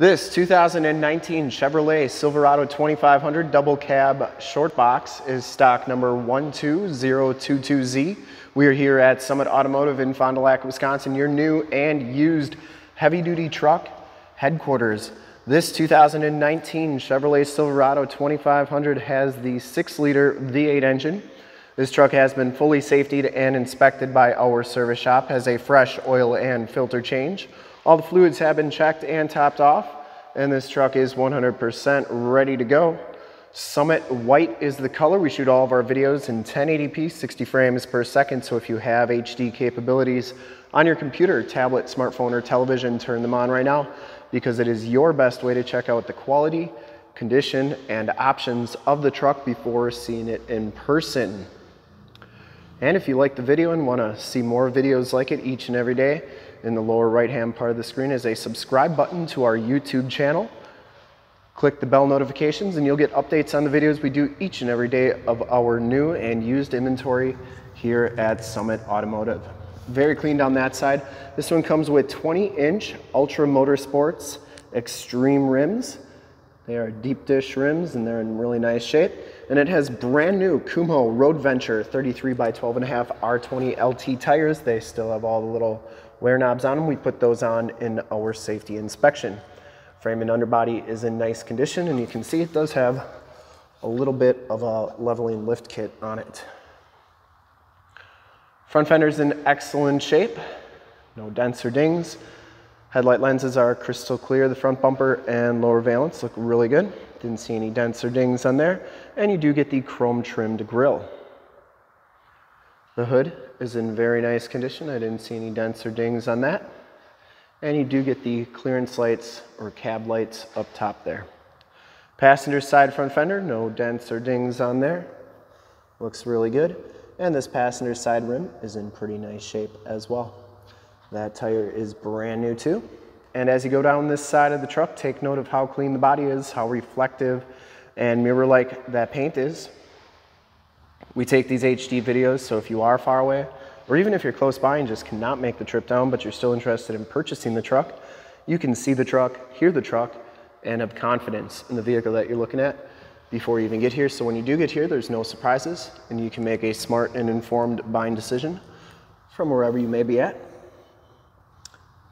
This 2019 Chevrolet Silverado 2500 double cab short box is stock number 12022Z. We are here at Summit Automotive in Fond du Lac, Wisconsin, your new and used heavy duty truck headquarters. This 2019 Chevrolet Silverado 2500 has the 6 liter V8 engine. This truck has been fully safetied and inspected by our service shop, has a fresh oil and filter change. All the fluids have been checked and topped off, and this truck is 100% ready to go. Summit White is the color. We shoot all of our videos in 1080p, 60 frames per second, so if you have HD capabilities on your computer, tablet, smartphone, or television, turn them on right now because it is your best way to check out the quality, condition, and options of the truck before seeing it in person. And if you like the video and want to see more videos like it each and every day, in the lower right hand part of the screen is a subscribe button to our YouTube channel. Click the bell notifications and you'll get updates on the videos we do each and every day of our new and used inventory here at Summit Automotive. Very clean down that side. This one comes with 20 inch Ultra Motorsports Extreme rims. They are deep dish rims and they're in really nice shape. And it has brand new Kumho Road Venture 33 by 12 and a half R20 LT tires. They still have all the little wear knobs on them. We put those on in our safety inspection. Frame and underbody is in nice condition and you can see it does have a little bit of a leveling lift kit on it. Front fender is in excellent shape. No dents or dings. Headlight lenses are crystal clear. The front bumper and lower valence look really good. Didn't see any dents or dings on there. And you do get the chrome trimmed grille. The hood is in very nice condition. I didn't see any dents or dings on that. And you do get the clearance lights or cab lights up top there. Passenger side front fender, no dents or dings on there. Looks really good. And this passenger side rim is in pretty nice shape as well. That tire is brand new too. And as you go down this side of the truck, take note of how clean the body is, how reflective and mirror-like that paint is. We take these HD videos, so if you are far away, or even if you're close by and just cannot make the trip down, but you're still interested in purchasing the truck, you can see the truck, hear the truck, and have confidence in the vehicle that you're looking at before you even get here. So when you do get here, there's no surprises, and you can make a smart and informed buying decision from wherever you may be at.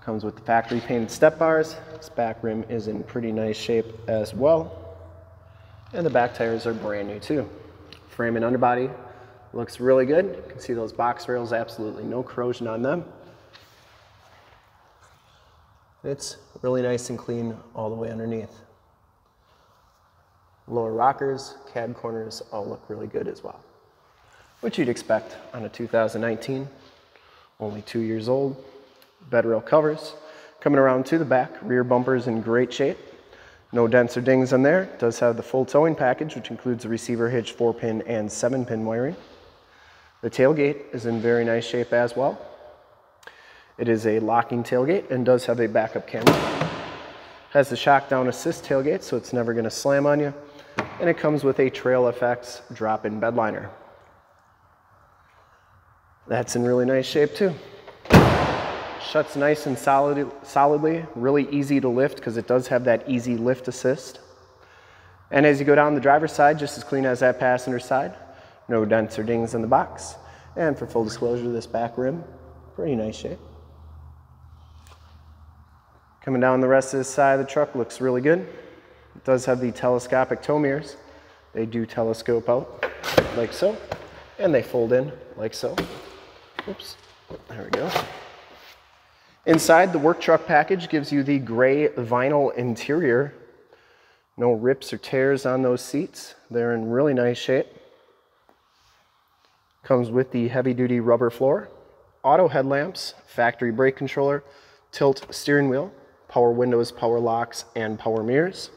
Comes with the factory painted step bars. This back rim is in pretty nice shape as well. And the back tires are brand new too. Frame and underbody looks really good. You can see those box rails, absolutely no corrosion on them. It's really nice and clean all the way underneath. Lower rockers, cab corners all look really good as well. Which you'd expect on a 2019, only two years old bed rail covers. Coming around to the back, rear bumper is in great shape. No dents or dings on there. It does have the full towing package, which includes the receiver hitch, 4-pin and 7-pin wiring. The tailgate is in very nice shape as well. It is a locking tailgate and does have a backup camera. Has the shock down assist tailgate, so it's never gonna slam on you. And it comes with a Trail FX drop-in bed liner. That's in really nice shape too. Shuts nice and solid, solidly, really easy to lift because it does have that easy lift assist. And as you go down the driver's side, just as clean as that passenger side. No dents or dings in the box. And for full disclosure, this back rim, pretty nice shape. Coming down the rest of this side of the truck looks really good. It does have the telescopic tow mirrors. They do telescope out like so, and they fold in like so. Oops, there we go. Inside, the work truck package gives you the gray vinyl interior. No rips or tears on those seats. They're in really nice shape. Comes with the heavy duty rubber floor, auto headlamps, factory brake controller, tilt steering wheel, power windows, power locks, and power mirrors.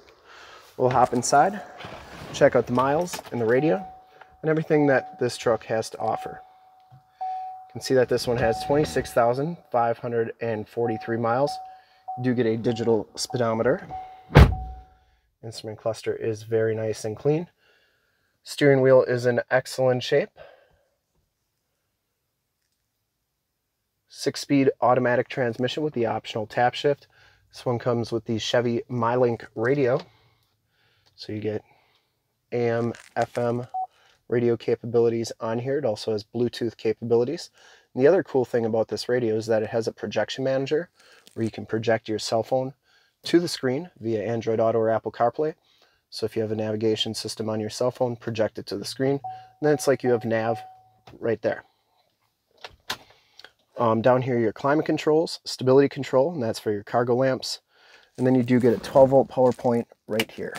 We'll hop inside, check out the miles and the radio, and everything that this truck has to offer. Can see that this one has 26,543 miles. You do get a digital speedometer. Instrument cluster is very nice and clean. Steering wheel is in excellent shape. Six-speed automatic transmission with the optional tap shift. This one comes with the Chevy MyLink radio. So you get AM, FM radio capabilities on here. It also has Bluetooth capabilities. And the other cool thing about this radio is that it has a projection manager where you can project your cell phone to the screen via Android Auto or Apple CarPlay. So if you have a navigation system on your cell phone, project it to the screen. And then it's like you have nav right there. Um, down here, your climate controls, stability control, and that's for your cargo lamps. And then you do get a 12 volt power point right here.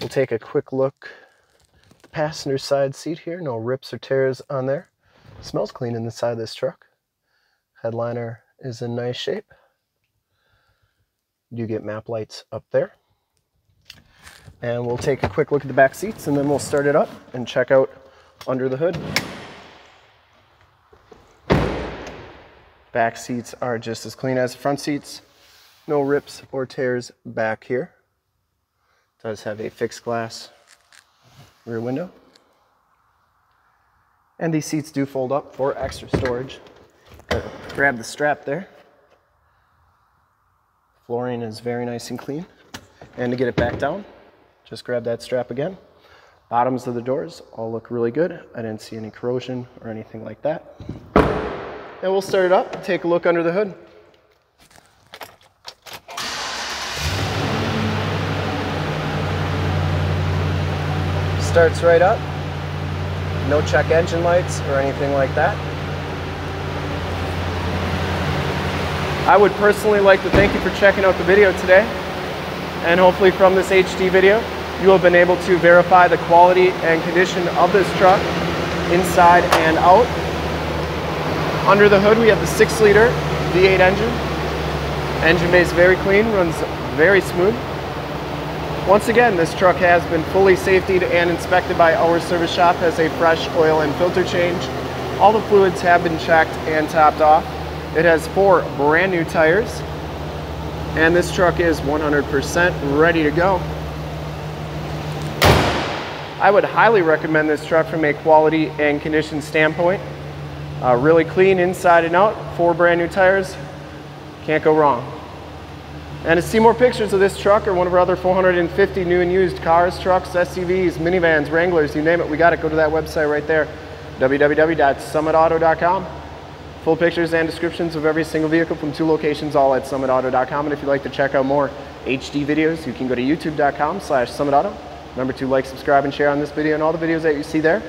We'll take a quick look passenger side seat here. No rips or tears on there. Smells clean inside this truck. Headliner is in nice shape. You get map lights up there. And we'll take a quick look at the back seats and then we'll start it up and check out under the hood. Back seats are just as clean as the front seats. No rips or tears back here. Does have a fixed glass rear window. And these seats do fold up for extra storage. Uh, grab the strap there. Flooring is very nice and clean. And to get it back down, just grab that strap again. Bottoms of the doors all look really good. I didn't see any corrosion or anything like that. And we'll start it up, take a look under the hood. Starts right up. No check engine lights or anything like that. I would personally like to thank you for checking out the video today. And hopefully from this HD video, you have been able to verify the quality and condition of this truck inside and out. Under the hood, we have the six liter V8 engine. Engine bay is very clean, runs very smooth. Once again, this truck has been fully safetied and inspected by our service shop as a fresh oil and filter change. All the fluids have been checked and topped off. It has four brand new tires and this truck is 100% ready to go. I would highly recommend this truck from a quality and condition standpoint. Uh, really clean inside and out, four brand new tires, can't go wrong. And to see more pictures of this truck or one of our other 450 new and used cars, trucks, SUVs, minivans, Wranglers, you name it, we got it. Go to that website right there, www.summitauto.com. Full pictures and descriptions of every single vehicle from two locations, all at summitauto.com. And if you'd like to check out more HD videos, you can go to youtube.com slash summitauto. Remember to like, subscribe, and share on this video and all the videos that you see there.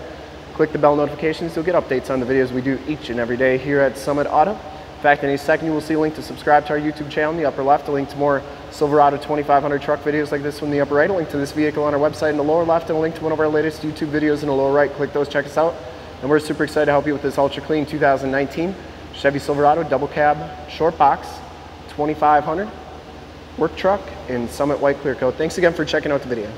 Click the bell notifications, you'll get updates on the videos we do each and every day here at Summit Auto. In fact, in a second you will see a link to subscribe to our YouTube channel in the upper left, a link to more Silverado 2500 truck videos like this one in the upper right, a link to this vehicle on our website in the lower left, and a link to one of our latest YouTube videos in the lower right. Click those, check us out. And we're super excited to help you with this ultra clean 2019 Chevy Silverado double cab short box 2500 work truck in Summit White Clear Coat. Thanks again for checking out the video.